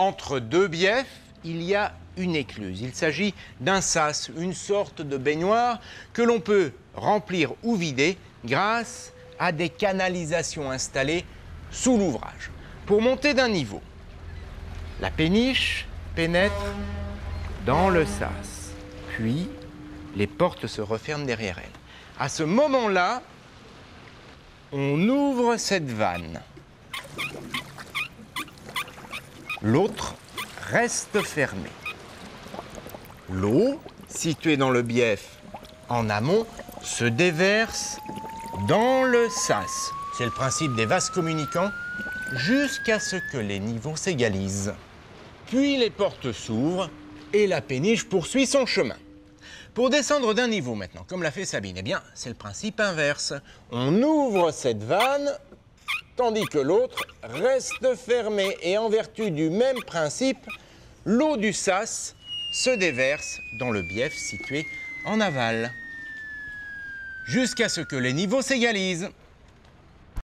Entre deux biefs, il y a une écluse. Il s'agit d'un sas, une sorte de baignoire que l'on peut remplir ou vider grâce à des canalisations installées sous l'ouvrage. Pour monter d'un niveau, la péniche pénètre dans le sas, puis les portes se referment derrière elle. À ce moment-là, on ouvre cette vanne. L'autre reste fermée. L'eau, située dans le bief en amont, se déverse dans le sas. C'est le principe des vases communicants jusqu'à ce que les niveaux s'égalisent. Puis les portes s'ouvrent et la péniche poursuit son chemin. Pour descendre d'un niveau maintenant, comme l'a fait Sabine, eh bien, c'est le principe inverse. On ouvre cette vanne, tandis que l'autre reste fermée. Et en vertu du même principe, l'eau du sas se déverse dans le bief situé en aval. Jusqu'à ce que les niveaux s'égalisent.